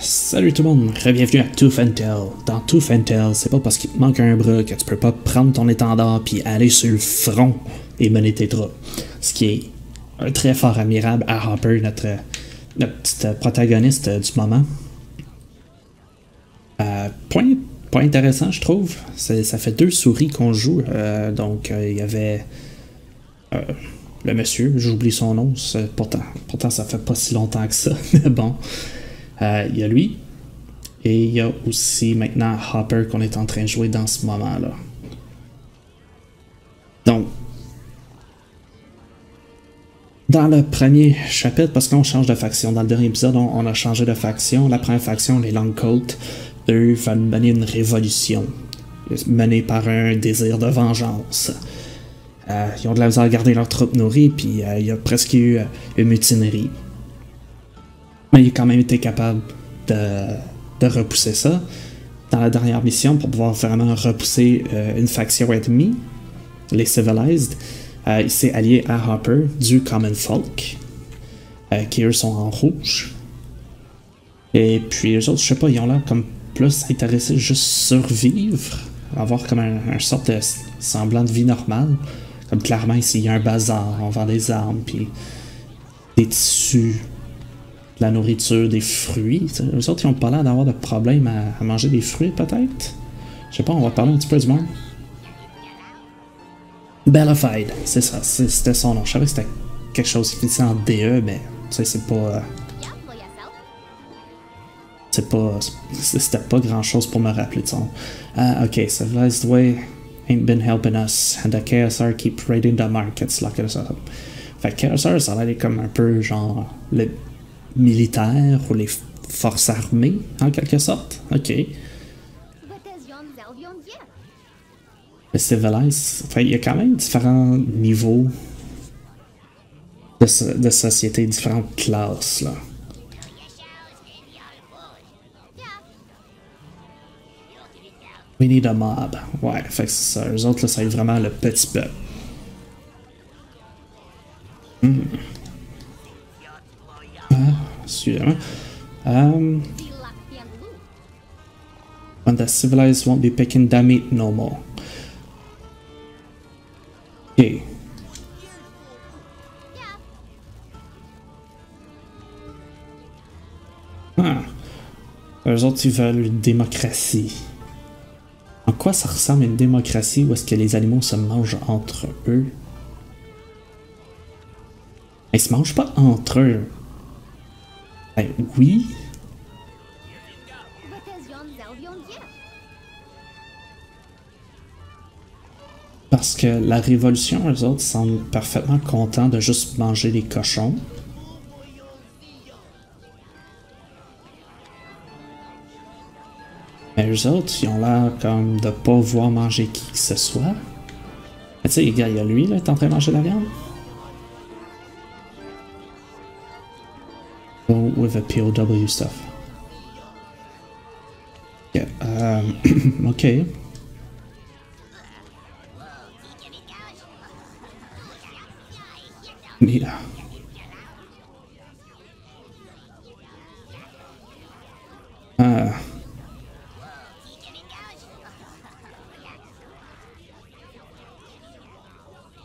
Salut tout le monde, bienvenue à and Tell. Dans Tooth and Tell, c'est pas parce qu'il te manque un bras que tu peux pas prendre ton étendard puis aller sur le front et mener tes troupes. Ce qui est un très fort admirable à Hopper, notre, notre petite protagoniste du moment. Euh, point, intéressant, je trouve. Ça fait deux souris qu'on joue. Euh, donc, euh, il y avait le monsieur, j'oublie son nom. Pourtant, pourtant, ça fait pas si longtemps que ça. Mais bon. Euh, il y a lui. Et il y a aussi maintenant Hopper qu'on est en train de jouer dans ce moment-là. Donc, dans le premier chapitre, parce qu'on change de faction, dans le dernier épisode, on, a changé de faction. La première faction, les Longcoat, eux, veulent mener une révolution, menée par un désir de vengeance. Euh, ils ont de la misère à garder leur troupe nourrie, puis euh, il y a presque eu une mutinerie. Il a quand même été capable de, repousser ça dans la dernière mission pour pouvoir vraiment repousser euh, une faction ennemie, les Civilized. Euh, il s'est allié à Hopper du Common Folk, euh, qui eux sont en rouge. Et puis les autres, je sais pas, ils ont l'air comme plus intéressés juste survivre, avoir comme un, un sorte de semblant de vie normale. Comme clairement ici, il y a un bazar, on vend des armes, puis des tissus, de la nourriture, des fruits. Les autres, ils ont pas l'air d'avoir de problème à, manger des fruits, peut-être? Je sais pas, on va parler un petit peu du monde. Bellified, c'est ça, c'était son nom. Je savais que c'était quelque chose qui finissait en DE, mais sais, c'est pas. Euh, c'est pas. C'était pas grand chose pour me rappeler de son. Ah, ok, Civilized Way ain't been helping us, and the KSR keep raiding the markets, lock us up. Fait que KSR, ça a l'air comme un peu genre militaires ou les forces armées, en quelque sorte. Ok. Le Civilized, enfin, il y a quand même différents niveaux de, de société, différentes classes, là. We need a mob. Ouais, fait que c'est ça. Eux autres, là, ça est vraiment le petit peuple. Hmm. Excusez-moi. Um, when the civilized won't be picking their meat no more. Okay. Ah. Eux autres, ils veulent une démocratie. En quoi ça ressemble à une démocratie où est-ce que les animaux se mangent entre eux? Ils se mangent pas entre eux. Ben oui. Parce que la Révolution, eux autres, semblent parfaitement contents de juste manger les cochons. Mais eux autres, ils ont l'air comme de pas voir manger qui que ce soit. Tu sais, il y a lui, là, est en train de manger la viande. With the POW stuff. Yeah, um, okay. Yeah. Uh,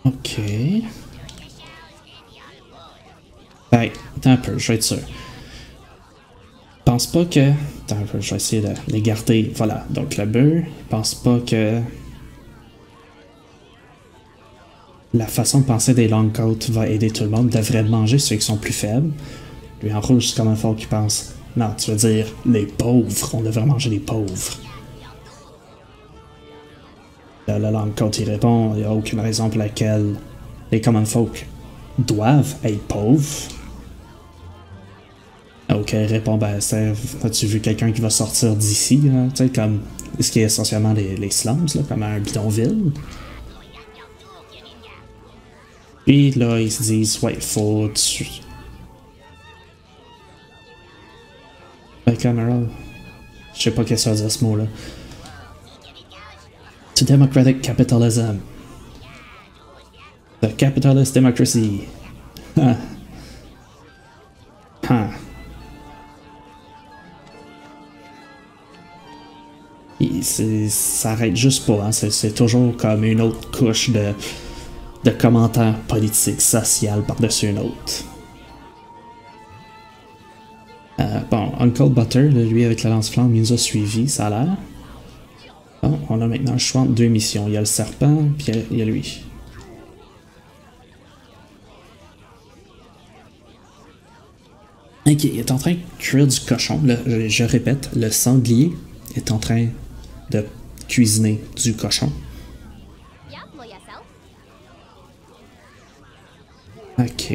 okay. Right, attends un je vais être sûr. Pense pas que. Attends, je vais essayer de les garder. Voilà, donc le il pense pas que. La façon de penser des long coats va aider tout le monde, devrait manger ceux qui sont plus faibles. Lui en rouge, c'est comme un fort qui pense. Non, tu veux dire les pauvres, on devrait manger les pauvres. Le, le long coat, il répond, il n'y a aucune raison pour laquelle les common folk doivent être pauvres. Ok, répond, ben, as-tu vu quelqu'un qui va sortir d'ici, tu sais, comme ce qui est essentiellement les, les slums, là, comme un bidonville. Puis là, ils se disent, ouais, faut tu... Ben, camera. Je sais pas qu'est-ce que ça veut dire ce mot-là. To democratic capitalism. The capitalist democracy. Huh. Huh. Ça arrête juste pas. Hein. C'est toujours comme une autre couche de, commentaires politiques, sociaux par-dessus une autre. Euh, bon, Uncle Butter, lui avec la lance-flamme, il nous a suivis, ça a l'air. Bon, on a maintenant le choix entre deux missions. Il y a le serpent, puis il y a lui. Ok, il est en train de cuire du cochon. je, répète, le sanglier est en train de cuisiner du cochon. Ok.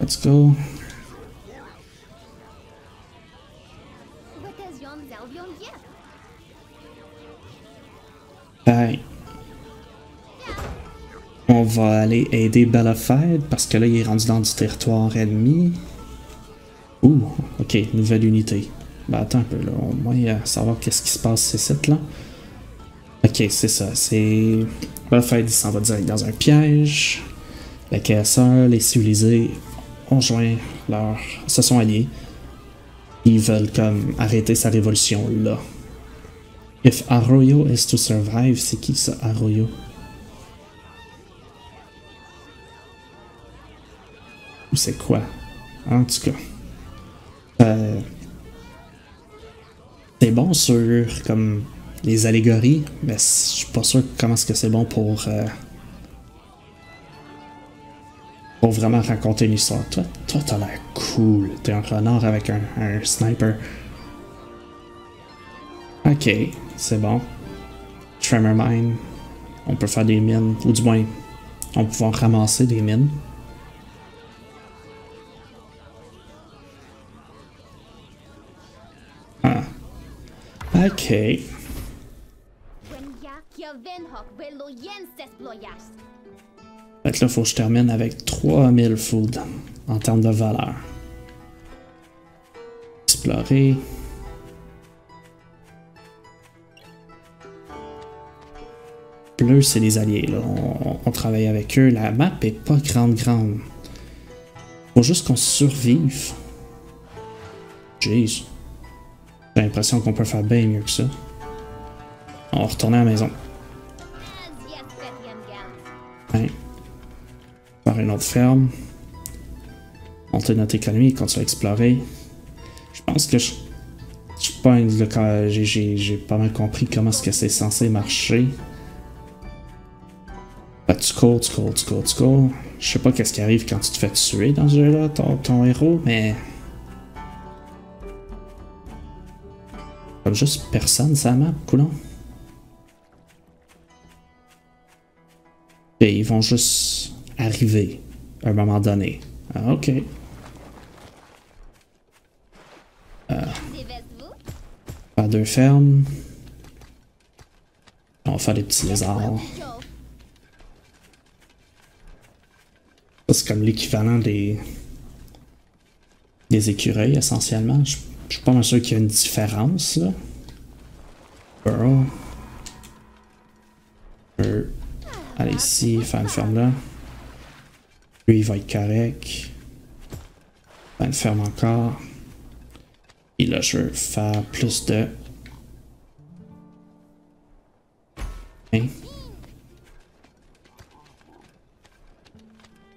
Let's go. Bye. On va aller aider Belafed parce que là, il est rendu dans du territoire ennemi. Ouh, ok, nouvelle unité. Ben attends un peu, là, au moins euh, savoir qu'est-ce qui se passe ces sites là. Ok, c'est ça, c'est... Belafed, il s'en va direct dans un piège. Les casseurs, les civilisés ont joint leur... se sont alliés. Ils veulent comme arrêter sa révolution là. If Arroyo is to survive, c'est qui ça, Arroyo? c'est quoi? En tout cas. Euh, c'est bon sur comme les allégories, mais je suis pas sûr comment est-ce que c'est bon pour euh, pour vraiment raconter une histoire. Toi, toi t'as l'air cool. T'es un renard avec un, sniper. Ok, c'est bon. Tremor Mine. On peut faire des mines, ou du moins, on peut pouvoir ramasser des mines. Fait que là, faut que je termine avec 3000 food en termes de valeur. Explorer. Bleu, c'est les alliés. Là. On, travaille avec eux. La map est pas grande, grande. Faut juste qu'on survive. Jeez. J'ai l'impression qu'on peut faire bien mieux que ça. On va retourner à la maison. Ouais. Faire une autre ferme. Monter notre économie continuer à explorer. Je pense que je... Je pas j'ai pas mal compris comment est-ce que c'est censé marcher. Bah, tu cours, tu cours, tu cours, tu cours. Je sais pas qu'est-ce qui arrive quand tu te fais tuer dans ce jeu-là, ton, ton héros, mais juste personne, ça map, coulon. Et ils vont juste arriver à un moment donné. Ah, ok. Euh, pas deux fermes. On va faire des petits lézards. C'est comme l'équivalent des des écureuils essentiellement. Je je suis pas sûr qu'il y a une différence, là. Burrow. Allez, ici, faire une ferme là. Lui, il va être correct. Faire une ferme encore. Et là, je veux faire plus de... Hein?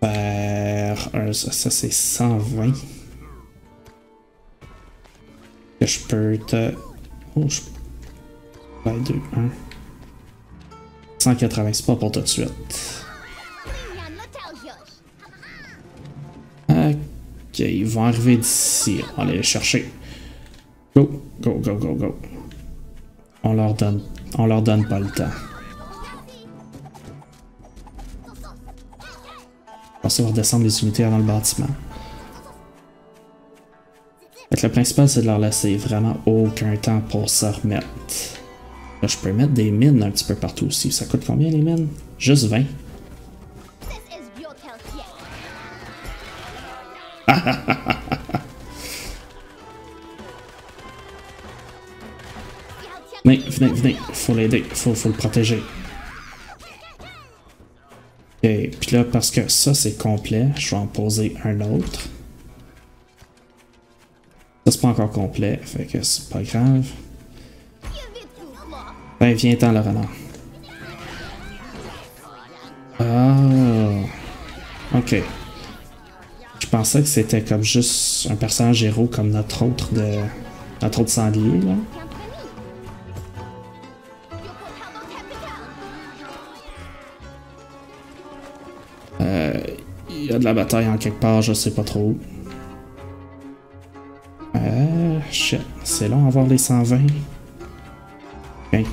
Faire... ça, ça c'est 120 que je peux te... Oh, je... 2, 1. 180, c'est pas pour tout de suite. Ok, ils vont arriver d'ici. On va les chercher. Go, go, go, go, go. On leur donne, on leur donne pas le temps. On va redescendre les unités avant le bâtiment le principal, c'est de leur laisser vraiment aucun temps pour se remettre. Là, je peux mettre des mines un petit peu partout aussi. Ça coûte combien les mines? Juste 20. venez, venez, venez. Faut l'aider. Faut, faut le protéger. Et puis là, parce que ça, c'est complet, je vais en poser un autre. C'est pas encore complet, fait que c'est pas grave. Ben, viens-t'en, le renard. Ah. Ok. Je pensais que c'était comme juste un personnage héros comme notre autre de. Notre autre sanglier, là. Euh. Il y a de la bataille en quelque part, je sais pas trop. C'est long à voir les 120. Ok.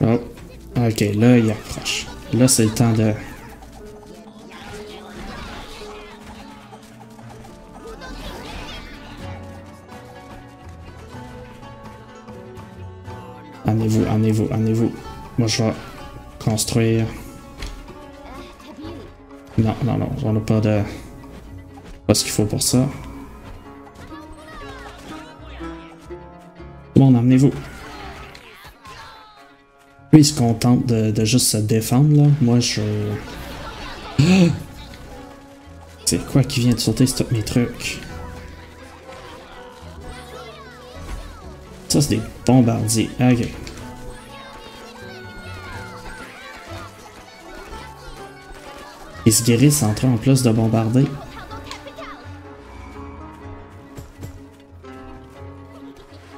Oh. Ok, là, il approche. Là, c'est le temps de... Amenez-vous, amenez-vous, amenez-vous. Moi, je vais construire... Non, non, non, on n'a pas de... Pas ce qu'il faut pour ça. Monde, amenez-vous. Lui, il se contente de, de juste se défendre, là. Moi, je... C'est quoi qui vient de sauter sur mes trucs? Ça, c'est des bombardiers. Ok. Ils se guérissent entre eux en plus de bombarder.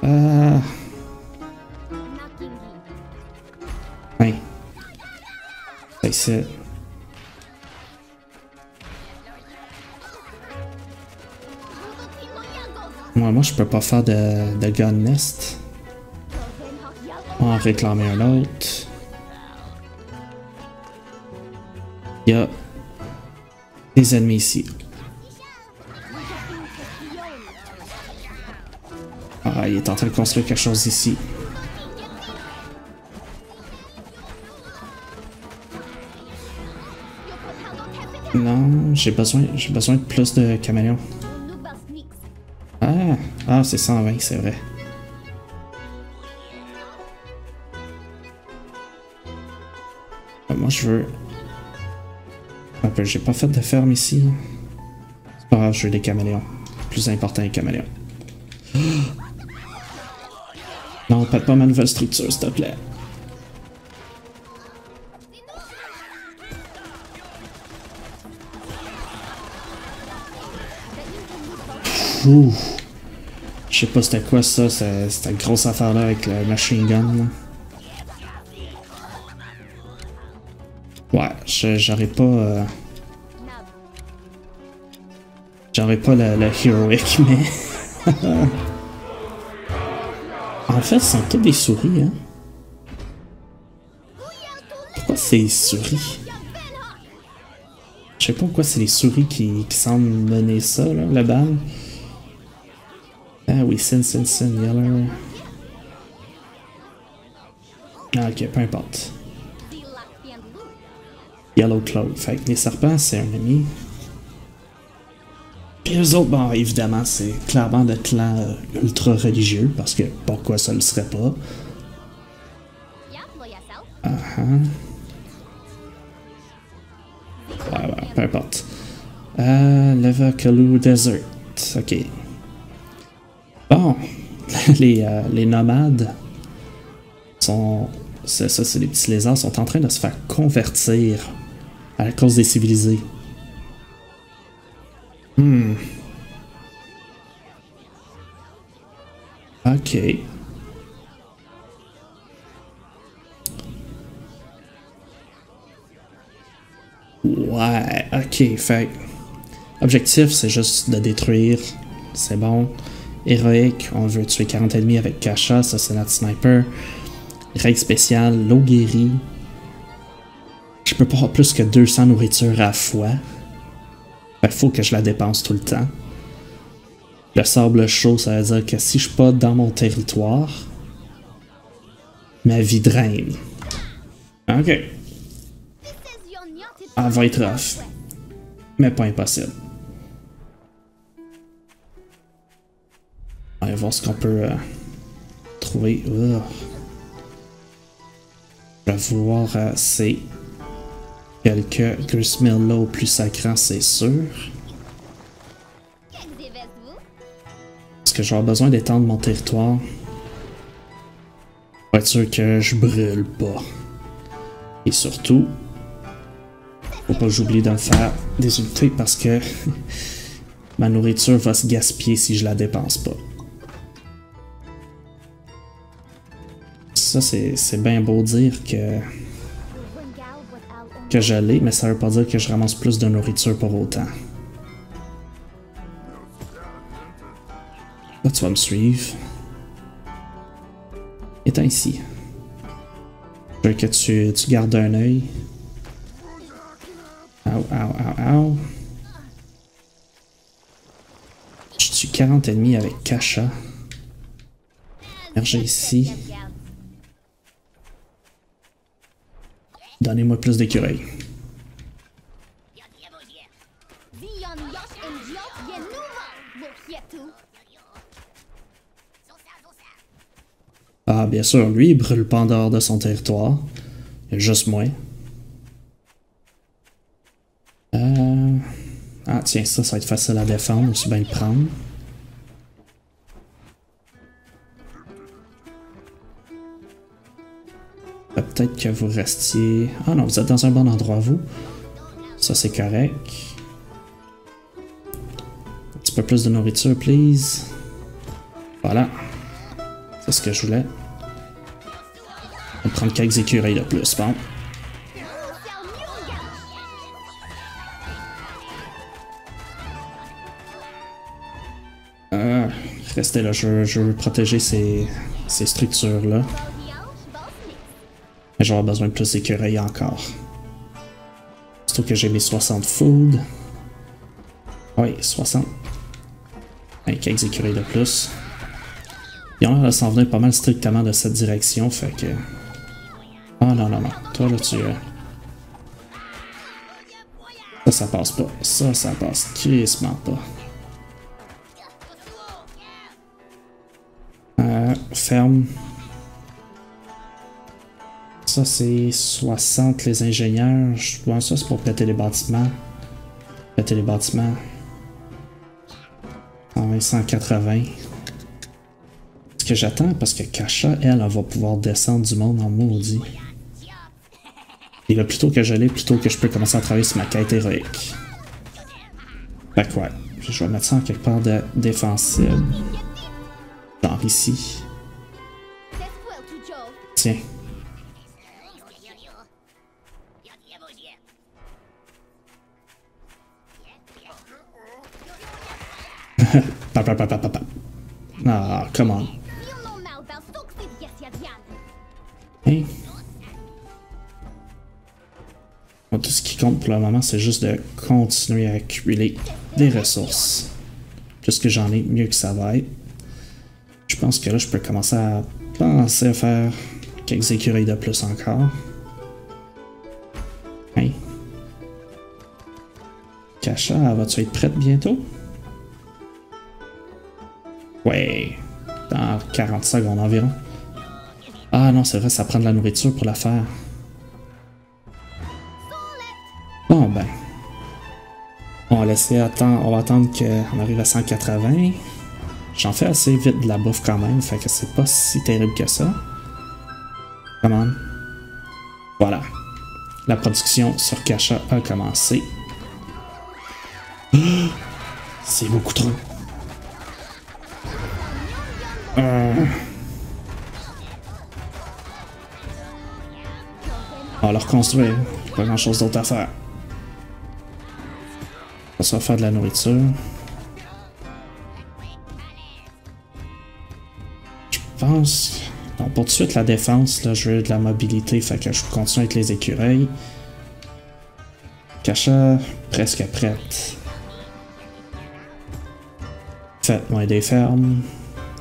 Euh... Ouais. C'est. Moi, moi, je peux pas faire de, de gun nest. On va en réclamer un autre. Des ennemis ici. Ah, il est en train de construire quelque chose ici. Non, j'ai besoin, j'ai besoin de plus de caméléons. Ah, ah c'est 120, c'est vrai. Ah, moi, je veux... J'ai pas fait de ferme ici. C'est pas grave, je veux des caméléons. Plus important, les caméléons. Non, pète pas ma nouvelle structure, s'il te plaît. Je sais pas c'était quoi ça, cette grosse affaire là avec le machine gun. là. Ouais, j'aurais pas. euh, J'aurais pas le heroic, mais. en fait, ce sont tous des souris, hein. Pourquoi c'est des souris? Je sais pas pourquoi c'est les souris qui, semblent mener ça, là, le ban. Ah oui, Sin Sin Sin, Yeller. Ah ok, peu importe. Yellow Cloud. Fait que les serpents, c'est un ennemi. Puis les autres, bon, évidemment, c'est clairement le clan euh, ultra religieux, parce que pourquoi ça le serait pas? Ah ah. Ouais, ouais, peu importe. Euh, Levakalu Desert. Ok. Bon, les, euh, les nomades sont. Ça, c'est les petits lézards, sont en train de se faire convertir à la cause des civilisés. Hmm. Ok. Ouais, ok, fait. Objectif, c'est juste de détruire. C'est bon. Héroïque, on veut tuer 40 ennemis avec Kasha, ça c'est notre sniper. Règle spéciale, l'eau guérie. Je peux pas avoir plus que 200 nourritures à fois. Fait faut que je la dépense tout le temps. Le sable chaud, ça veut dire que si je suis pas dans mon territoire, ma vie draine. Ok. Elle va être rough. Mais pas impossible. On va voir ce qu'on peut euh, trouver. Je vais vouloir euh, c'est quelques là au plus sacrant, c'est sûr. Est-ce que j'aurai besoin d'étendre mon territoire? Pour être sûr que je brûle pas. Et surtout, faut pas que j'oublie de me faire des unités parce que ma nourriture va se gaspiller si je la dépense pas. Ça, c'est bien beau dire que, que je l'ai, mais ça veut pas dire que je ramasse plus de nourriture pour autant. Là, tu vas me suivre. Étant ici. Je veux que tu, tu gardes un œil. Ow, ow, ow, ow. Je tue 40 ennemis avec Kasha. J'ai ici. Donnez-moi plus d'écureuils. Ah, bien sûr, lui, il brûle pas en dehors de son territoire. Il y a juste moi. Euh... Ah, tiens, ça, ça va être facile à défendre, aussi bien le prendre. Peut-être que vous restiez... Ah non, vous êtes dans un bon endroit, vous. Ça, c'est correct. Un petit peu plus de nourriture, please. Voilà. C'est ce que je voulais. On va prendre quelques écureuils de plus, bon. Euh, restez là, je, veux protéger ces structures-là. J'aurai besoin de plus d'écureuils encore. Surtout que j'ai mes 60 food. Oui, 60. Avec quelques écureuils de plus. Ils ont l'air de s'en venir pas mal strictement de cette direction, fait que... Oh non, non, non. Toi, là, tu... Ça, ça passe pas. Ça, ça passe crissement pas. Euh, ferme. Ça, c'est 60 les ingénieurs. Je vois ça, c'est pour péter les bâtiments. Péter les bâtiments. 120, 180 que j'attends parce que Kasha, elle, elle va pouvoir descendre du monde en maudit. Et là, plutôt que je l'ai, plutôt que je peux commencer à travailler sur ma quête héroïque. Fait que ouais, je vais mettre ça en quelque part de défensible. Genre ici. Tiens. Ah, come on. tout ce qui compte pour le moment, c'est juste de continuer à accumuler des ressources. Plus que j'en ai, mieux que ça va être. Je pense que là, je peux commencer à penser à faire quelques écureuils de plus encore. Hey. Kasha, vas-tu être prête bientôt? Ouais, dans 40 secondes environ. Ah non, c'est vrai, ça prend de la nourriture pour la faire. Bon ben. On va laisser attendre, on va attendre qu'on arrive à 180. J'en fais assez vite de la bouffe quand même, fait que c'est pas si terrible que ça. Come Voilà. La production sur Kasha a commencé. C'est beaucoup trop. Euh... On va le reconstruire. Pas grand chose d'autre à faire. On va faire de la nourriture. Je pense... Non, pour tout de suite, la défense, là, je veux de la mobilité, fait que je continue avec les écureuils. Cacha, presque prête. Faites-moi des fermes.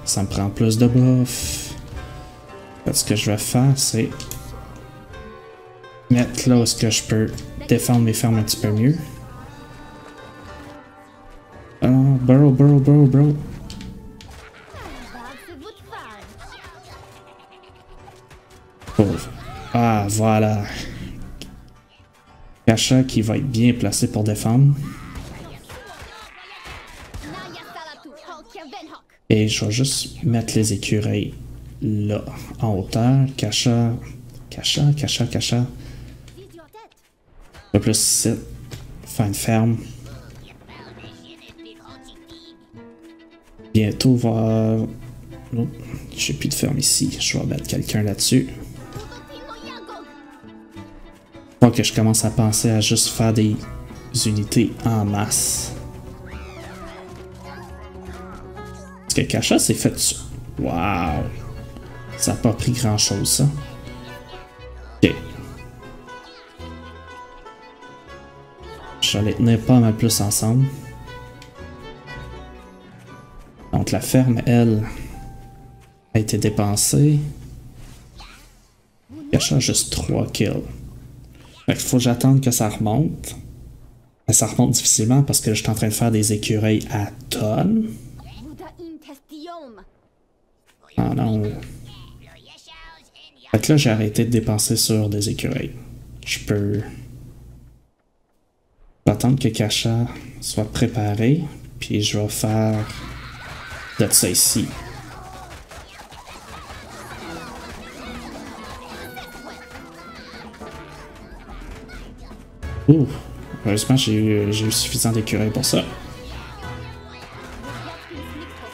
Ça me prend plus de bouffe. ce que je vais faire, c'est mettre là où est-ce que je peux défendre mes fermes un petit peu mieux. Oh, burrow, burrow, burrow, burrow. Pauvre. Ah, voilà. Kasha qui va être bien placé pour défendre. Et je vais juste mettre les écureuils là, en hauteur. Kasha, Kasha, Kasha. Un peu plus ici. Faire une ferme. Bientôt va... Oh, j'ai plus de ferme ici. Je vais mettre quelqu'un là-dessus. Faut que je commence à penser à juste faire des unités en masse. Que Kasha s'est fait dessus. Wow! Ça n'a pas pris grand chose, ça. Ok. Je vais les tenir pas mal plus ensemble. Donc la ferme, elle, a été dépensée. Kasha a juste 3 kills. Fait qu'il faut que j'attende que ça remonte. Mais ça remonte difficilement parce que je suis en train de faire des écureuils à tonnes. Ah non. Fait que là, j'ai arrêté de dépenser sur des écureuils. Je peux... attendre que Kasha soit préparé, puis je vais faire de ça ici. Ouh, heureusement j'ai eu, eu suffisant d'écureuils pour ça.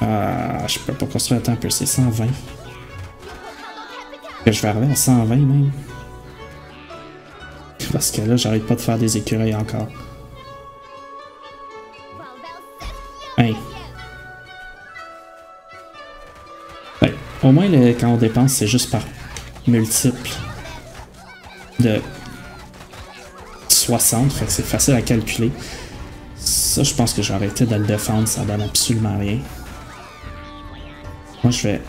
Ah, je peux pas construire un temple, c'est 120. Que je vais arriver à 120 même. Parce que là, j'arrête pas de faire des écureuils encore. Hey. Ben, au moins, quand on dépense, c'est juste par multiple de 60, fait que c'est facile à calculer. Ça, je pense que j'ai arrêté de le défendre, ça donne absolument rien. Moi, je vais...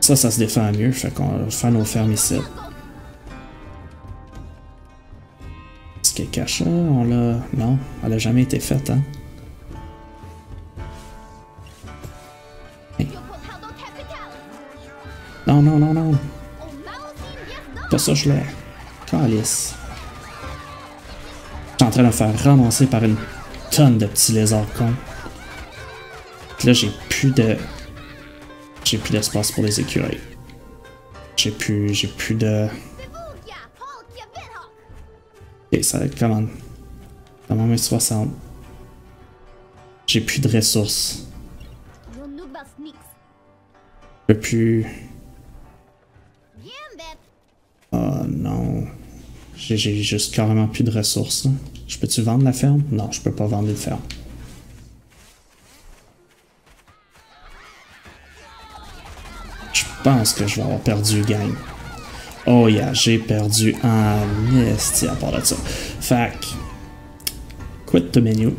Ça, ça se défend mieux, fait qu'on va faire nos fermes ici. Est-ce qu'elle cache On l'a... Non, elle a jamais été faite, hein? Non, non, non, non. Pas ça, je l'ai. Calice. Je suis en train de me faire ramasser par une tonne de petits lézards cons. Là, j'ai plus de... J'ai plus d'espace pour les écureuils. J'ai plus... J'ai plus de... Ok, ça va être comment? Comment mes 60? J'ai plus de ressources. Je peux plus... Oh non. J'ai juste carrément plus de ressources. Je peux-tu vendre la ferme? Non, je peux pas vendre une ferme. Pense que je vais avoir perdu gang. Oh yeah, j'ai perdu en esti à part de ça. Fac. Quit the menu.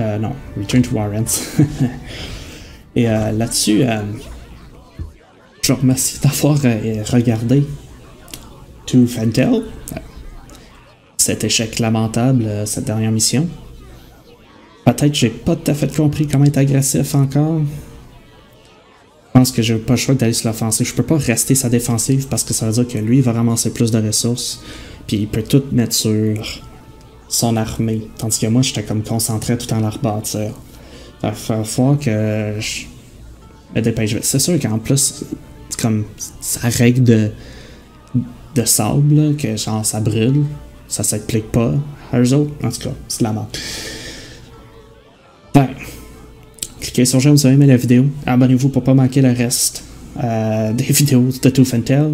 Euh, non, return to warrants. Et euh, là-dessus, euh, je remercie d'avoir euh, regardé to Fantel. Cet échec lamentable, cette dernière mission. Peut-être j'ai pas tout à fait compris comment être agressif encore. Pense que j'ai pas le choix d'aller sur l'offensive. Je peux pas rester sa défensive parce que ça veut dire que lui il va ramasser plus de ressources. Puis il peut tout mettre sur son armée. Tandis que moi j'étais comme concentré tout en la rebâtir. Il va falloir que je me dépêche C'est sûr qu'en plus, comme sa règle de de sable, que genre ça brûle, ça s'applique pas à eux autres. En tout cas, c'est la mort. Cliquez sur j'aime si vous avez aimé la vidéo. Abonnez-vous pour pas manquer le reste euh, des vidéos de Tooth and.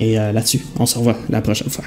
Et euh, là-dessus, on se revoit la prochaine fois.